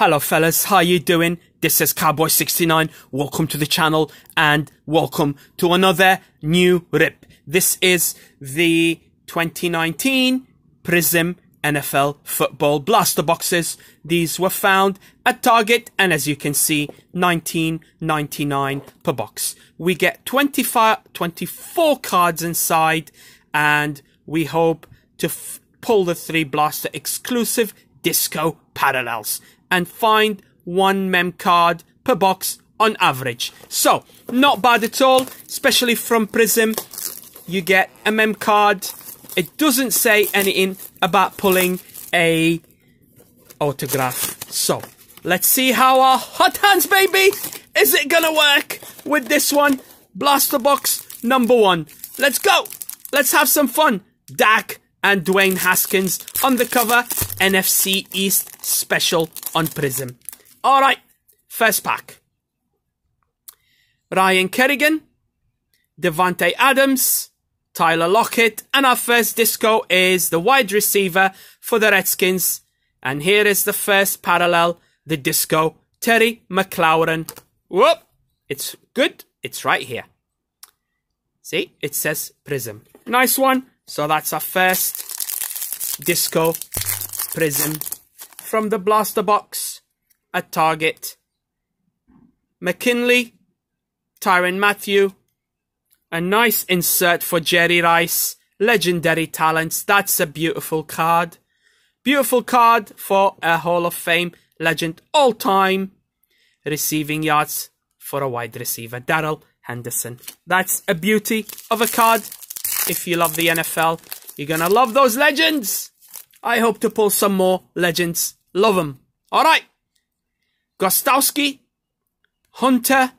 Hello fellas, how you doing? This is Cowboy69. Welcome to the channel and welcome to another new rip. This is the 2019 Prizm NFL football blaster boxes. These were found at Target and as you can see, 19.99 per box. We get 25, 24 cards inside and we hope to pull the three blaster exclusive disco parallels and find one mem card per box on average. So, not bad at all, especially from Prizm. You get a mem card. It doesn't say anything about pulling a autograph. So, let's see how our hot hands, baby, is it gonna work with this one? Blaster box number one. Let's go. Let's have some fun. Dak and Dwayne Haskins on the cover. NFC East special on Prizm. Alright, first pack. Ryan Kerrigan, Davante Adams, Tyler Lockett, and our first disco is the wide receiver for the Redskins. And here is the first parallel, the disco, Terry McLaurin. Whoop! It's good. It's right here. See, it says Prizm. Nice one. So that's our first disco prism from the blaster box at Target. McKinley, Tyrann Mathieu, a nice insert for Jerry Rice, legendary talents. That's a beautiful card. Beautiful card for a Hall of Fame legend all time. Receiving yards for a wide receiver, Darrell Henderson. That's a beauty of a card. If you love the NFL, you're going to love those legends. I hope to pull some more legends. Love them. All right. Gostkowski, Hunter,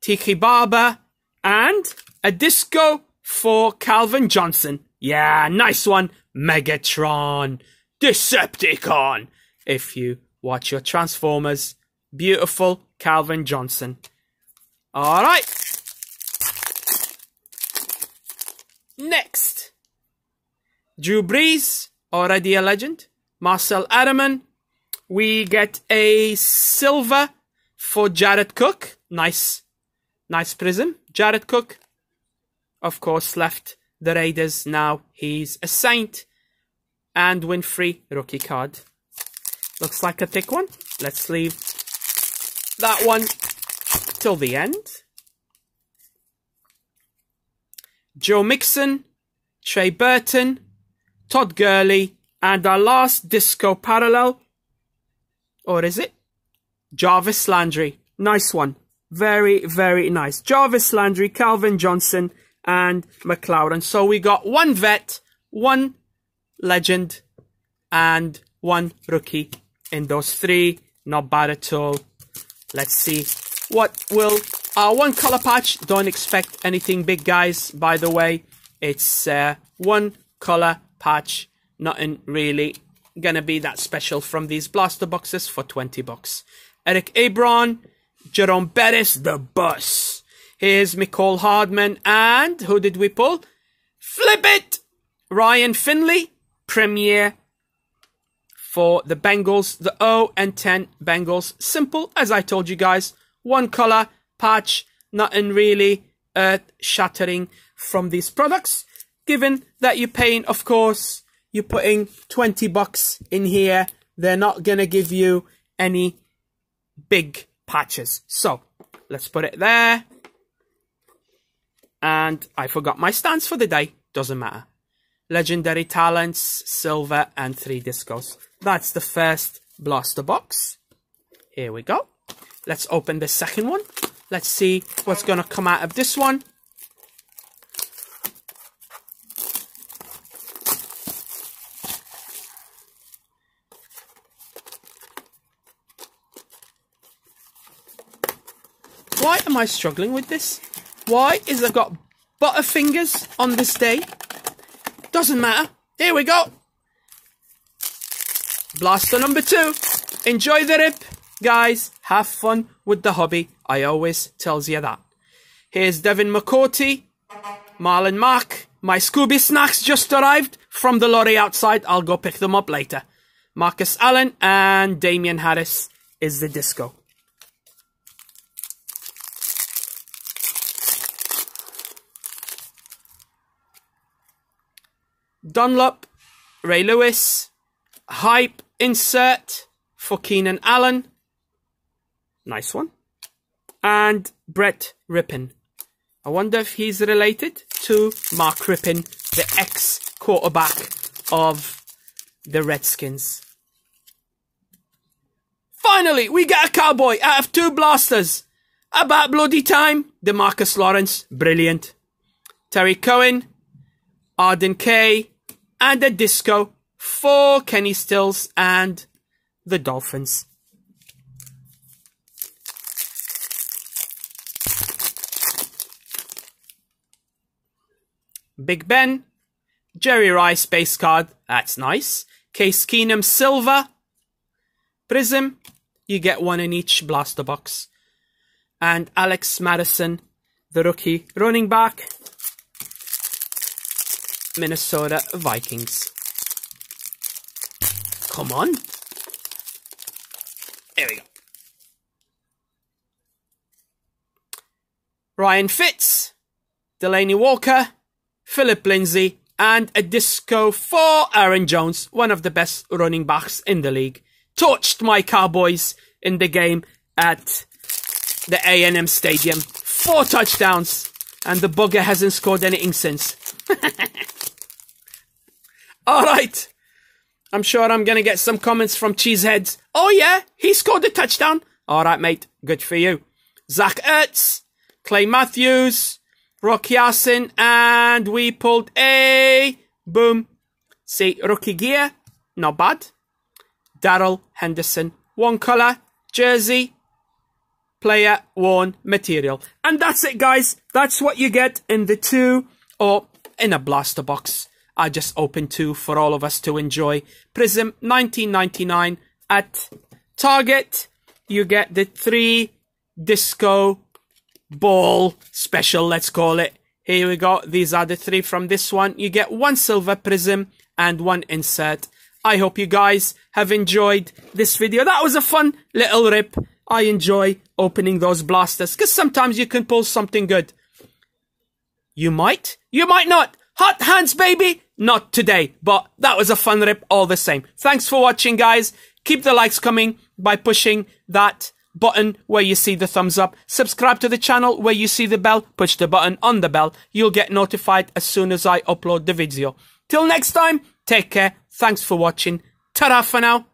Tiki Barber, and a disco for Calvin Johnson. Yeah, nice one. Megatron, Decepticon. If you watch your Transformers, beautiful Calvin Johnson. All right. Next, Drew Brees, already a legend. Marcell Ateman. We get a silver for Jared Cook. Nice, nice prism. Jared Cook, of course, left the Raiders. Now he's a Saint. And Winfree, rookie card. Looks like a thick one. Let's leave that one till the end. Joe Mixon, Trey Burton, Todd Gurley, and our last disco parallel. Or is it? Jarvis Landry. Nice one. Very, very nice. Jarvis Landry, Calvin Johnson, and McLeod. And So we got one vet, one legend, and one rookie in those three. Not bad at all. Let's see what will uh, one color patch. Don't expect anything big, guys. By the way, it's uh, one color patch. Nothing really gonna be that special from these blaster boxes for 20 bucks. Eric Ebron, Jerome Bettis, the bus. Here's Mecole Hardman, and who did we pull? Flip it! Ryan Finley, Premier for the Bengals, the O and 10 Bengals. Simple, as I told you guys. One color, patch, nothing really earth shattering from these products. Given that you're paying, of course, you're putting 20 bucks in here, they're not going to give you any big patches. So, let's put it there. And I forgot my stance for the day. Doesn't matter. Legendary Talents, Silver, and three discos. That's the first blaster box. Here we go. Let's open the second one. Let's see what's going to come out of this one. Why am I struggling with this? Why is I got butterfingers on this day? Doesn't matter. Here we go. Blaster number two. Enjoy the rip. Guys, have fun with the hobby. I always tells you that. Here's Devin McCourty, Marlon Mack. My Scooby snacks just arrived from the lorry outside. I'll go pick them up later. Marcus Allen, and Damien Harris is the disco. Dunlap, Ray Lewis, Hype insert for Keenan Allen. Nice one. And Brett Rypien. I wonder if he's related to Mark Rypien, the ex quarterback of the Redskins. Finally, we get a cowboy out of two blasters. About bloody time. Demarcus Lawrence, brilliant. Tarik Cohen, Arden Key, and a disco for Kenny Stills and the Dolphins. Big Ben, Jerry Rice base card, that's nice. Case Keenum Silver, Prizm, you get one in each blaster box. And Alex Mattison, the rookie running back, Minnesota Vikings. Come on. There we go. Ryan Fitz, Delanie Walker, Philip Lindsay, and a disco for Aaron Jones, one of the best running backs in the league. Torched my Cowboys in the game at the AT&T Stadium. Four touchdowns, and the bugger hasn't scored anything since. All right. I'm sure I'm going to get some comments from Cheeseheads. Oh, yeah, he scored a touchdown. All right, mate. Good for you. Zach Ertz, Clay Matthews, Ya-Sin, and we pulled a boom. See, rookie gear, not bad. Darrell Henderson, one color, jersey, player worn material. And that's it, guys. That's what you get in the two or in a blaster box. I just opened two for all of us to enjoy. Prizm 1999 at Target. You get the three disco ball special, let's call it. Here we go. These are the three from this one. You get one silver prism and one insert. I hope you guys have enjoyed this video. That was a fun little rip. I enjoy opening those blasters because sometimes you can pull something good. You might, you might not. Hot hands, baby! Not today, but that was a fun rip all the same. Thanks for watching, guys. Keep the likes coming by pushing that button where you see the thumbs up. Subscribe to the channel where you see the bell. Push the button on the bell. You'll get notified as soon as I upload the video. Till next time, take care. Thanks for watching. Ta-ra for now.